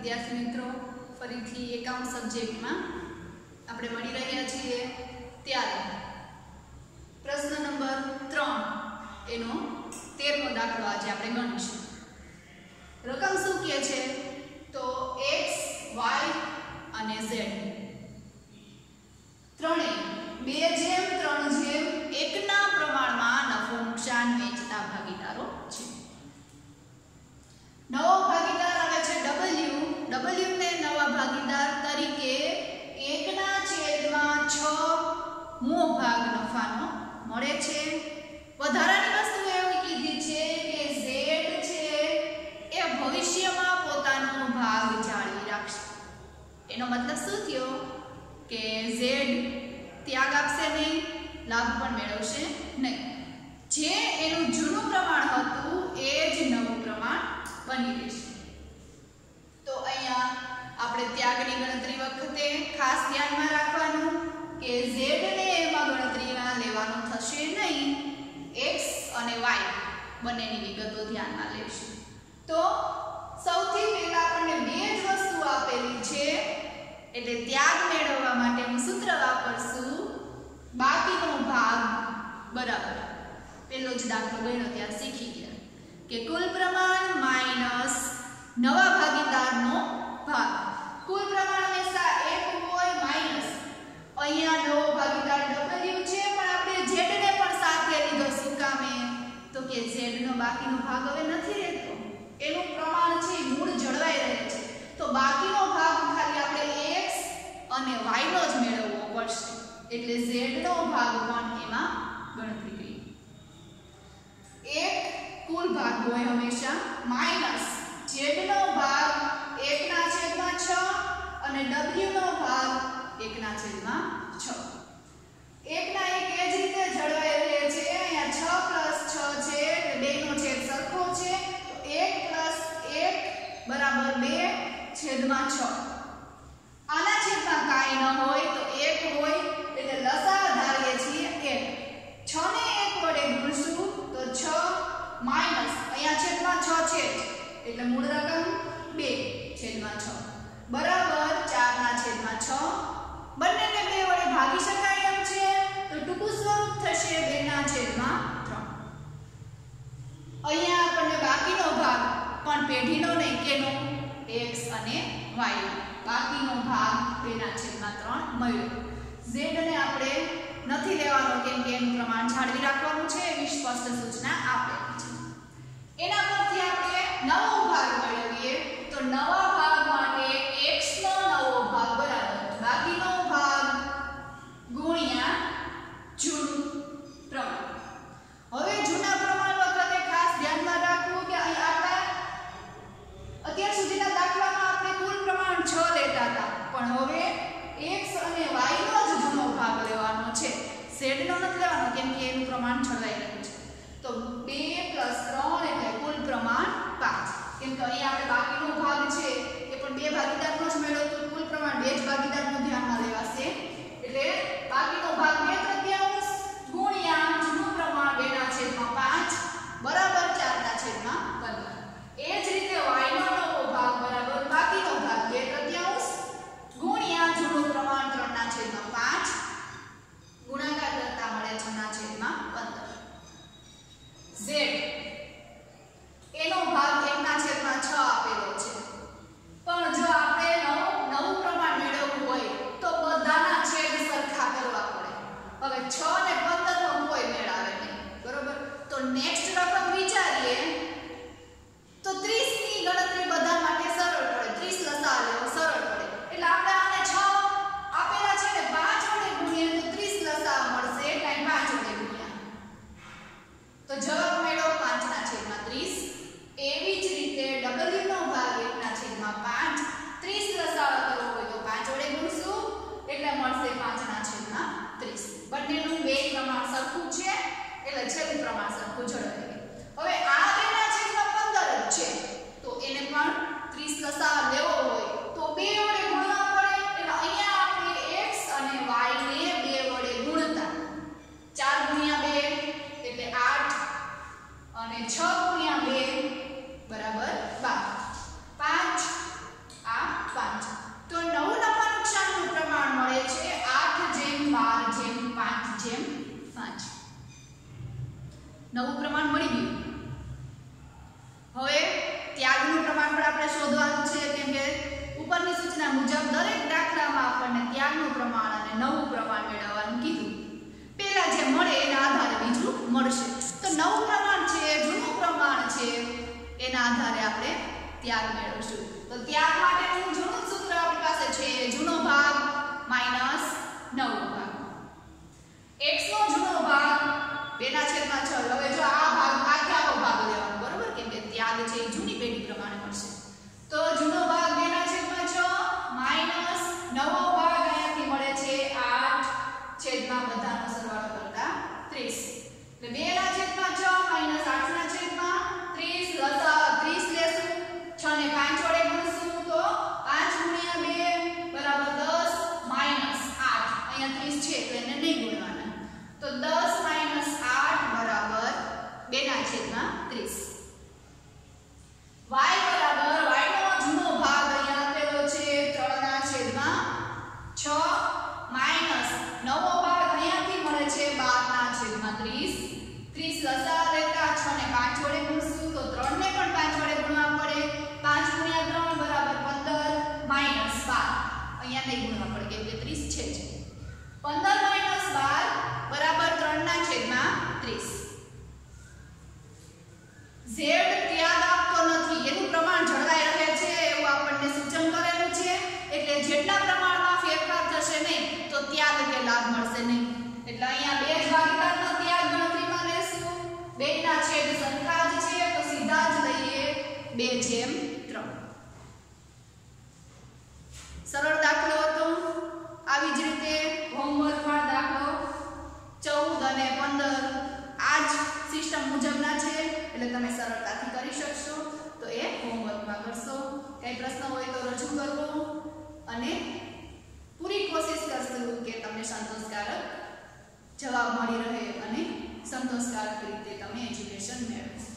વિદ્યાર્થી મિત્રો ફરીથી એકાઉન્ટ સબ્જેક્ટમાં આપણે મળી રહ્યા છીએ ત્યારે પ્રશ્ન નંબર ત્રણ એનો તેરમો દાખલો આજે આપણે ગણીશું રકમ શું કહે છે તો એક્સ વાય અને ઝેડ ત્રણેય બે જેમ ત્રણ જેમ એકના પ્રમાણમાં નફો નુકસાન વેચતા ભાગીદારો છે નવો ભાગીદાર આવે છે ડબલ્યુ ડબલ્યુ ને નવા ભાગીદાર તરીકે એકના છેદમાં છ મો ભાગ નફાનો મળે છે વધારાની વસ્તુ એવી કીધી છે કે ઝેડ છે એ ભવિષ્યમાં પોતાનો ભાગ જાળવી રાખશે એનો મતલબ શું થયો કે ઝેડ ત્યાગ આપશે નહીં લાભ પણ મેળવશે નહીં. જે એનું જૂનું પ્રમાણ હતું, એ જ નવું પ્રમાણ બની રહેશે. તો અહીંયા આપણે ત્યાગની ગણતરી વખતે ખાસ ધ્યાનમાં રાખવાનું કે ઝેડ ને એમાં ગણતરીમાં લેવાનું થશે નહીં. X અને y બંનેની વિગતો ધ્યાનમાં લેશું. તો સૌથી પહેલા આપણને બે જ વસ્તુ આપેલી છે. એટલે ત્યાગ મેળવવા માટેનું સૂત્ર વાપરશું. બાકીનો ભાગ બરાબર. પેલો જ દાખલો ગણ્યો ત્યાં શીખી ગયા કે કુલ પ્રમાણ માઇનસ નવા ભાગીદારનો ભાગ. કુલ પ્રમાણ હંમેશા એક હોય માઇનસ. અહીંયા નવો ભાગીદાર ડબલ્યુ છે, પણ આપણે z ને પણ સાથે લીધો શું કામે તો કે z નો બાકીનો ભાગ હવે નથી રહેતો. એનું પ્રમાણ છે, મૂળ જળવાઈ રહે છે. તો બાકીનો ભાગ ખાલી આપણે x અને y નો જ મેળવવો પડશે. એટલે z નો ભાગ પણ એમાં ગણતરી કરી. એક કુલ ભાગ હોય હંમેશા માઇનસ z નો ભાગ 1 ના છેદમાં 6 અને w નો ભાગ 1 ના છેદમાં 6 1 ના 1 એ જ રીતે જળવાઈ રહે છે અહીંયા 6 6 છે એટલે બેનો છેદ સરખો છે તો 1 1 બરાબર 2 છેદમાં 6 આના છેદમાં કાંઈ ન હોય તો 1 હોય એટલે લસા ધારીએ છીએ 1 6 ને 1 વડે ગુણશું તો 6 માઇનસ અહીંયા છેદમાં 6 છે જ. એટલે મૂળ રકમ 2 છેદમાં 6 બરાબર 4 ના છેદમાં 6 બંનેને બે વડે ભાગી શકાય એમ છે? તો ટૂંકું સ્વરૂપ થશે 2 ના છેદમાં 3 અહીંયા આપણને બાકીનો ભાગ પણ પેઢીનો નહીં, કેનો? x અને y બાકીનો ભાગ 2 ના છેદમાં 3 મળ્યો. z ને આપણે નથી લેવાનો, કેમ કે એનું પ્રમાણ જાળવી રાખવાનું છે, એવી સ્પષ્ટ સૂચના આપેલી છે. એના પરથી આપણે નવો ભાગ મેળવીએ, તો નવા ભાગ માટે x નો નવો ભાગ બરાબર બાકીનો ભાગ ગુણ્યા જૂનું પ્રમાણ હવે જૂના પ્રમાણ વખતે ખાસ ધ્યાનમાં રાખવું કે અહીં આટલા અત્યાર સુધીના દાખલામાં આપણે કુલ પ્રમાણ 6 લેતા હતા પણ હવે x અને y નો જ જૂનો ભાગ લેવાનો છે. z નો નથી લેવાનો, કેમ કે એનું પ્રમાણ છળવાઈ રહ્યું છે. તો 2 3 એટલે કુલ પ્રમાણ 5 કેમ કે અહીં આપણે બાકીનો ભાગ છે, એ પણ બે ભાગીદારનો જ મેળવ્યો તો કુલ પ્રમાણ બે જ ભાગીદારનો ધ્યાનમાં લેવાશે. એટલે બાકીનો અને છ ગુણ્યા બે બરાબર બાર. પાંચ આ પાંચ. તો નવ નફા નુકસાનનું પ્રમાણ મળે છે આઠ જેમ બાર જેમ પાંચ જેમ પાંચ. નવું પ્રમાણ આધારે આપણે ત્યાગ મેળવશું. તો ત્યાગ માટેનું જૂનું સૂત્ર આપણી પાસે છે. જૂનો ભાગ માઇનસ નવો ભાગ. x નો જૂનો ભાગ બેના છેદમાં છ. હવે જો આ ભાગ આખે આખો ભાગ લેવાનો, બરોબર? કેમ કે ત્યાગ છે એ જૂની પેઢી પ્રમાણે મળશે. તો જૂનો ભાગ બેના છેદમાં છ, માઇનસ નવો ભાગ અહીંયાથી મળે છે 8 છેદમાં બધાનો સરવાળો કરતા 30 એટલે બેના છેદમાં છ, માઇનસ 8 ના છેદમાં 30 લસા 30 લેશું 6 ને 5 વડે ગુણશું તો 5 ગુણ્યા 2 બરાબર 10 માઇનસ 8 અહીંયા 30 છે તો એને નહીં ગુણવાના તો 10 માઇનસ 8 બરાબર 2 ના છેદમાં 30 y બરાબર જૂનો ભાગ અહીંયા આપેલો છે 3 ના છેદમાં છ માઇનસ નવો ભાગ અહીંયાથી મળે છે 12 ના છેદમાં 30 30 લસા લેતા 6 ને 5 વડે ગુણશું તો 3 ને પણ 5 વડે પડે. 5 ગુણ્યા 3 બરાબર 15 માઇનસ 12 અહીંયા નહીં ગુણવા પડે કે 30 છે 15 માઇનસ 12 બરાબર ત્રણના છેદમાં 30 z ત્યાગ આપતો નથી એનું પ્રમાણ જળવાઈ રહે છે એવું આપણને સૂચન કરેલું છે એટલે જેટલા પ્રમાણમાં ફેરફાર થશે નહીં તો ત્યાગ કે લાભ મળશે નહીં એટલે અહીંયા બે જ ભાગીદારનો ત્યાગ ગણતરીમાં લેશું બેના છેદ સરખા જ છે તો સીધા જ લઈએ બે જેમ ત્રણ. સરળ દાખલો હતો. આવી જ રીતે હોમવર્કમાં દાખલો ચૌદ અને પંદર. આ જ સિસ્ટમ મુજબના છે, એટલે તમે સરળતાથી કરી શકશો. તો એ હોમવર્કમાં કરશો. કંઈ પ્રશ્ન હોય તો રજૂ કરવો અને પૂરી કોશિશ કરશું કે તમને સંતોષકારક જવાબ મળી રહે અને સંતોષકારક રીતે તમે એજ્યુકેશન મેળવો.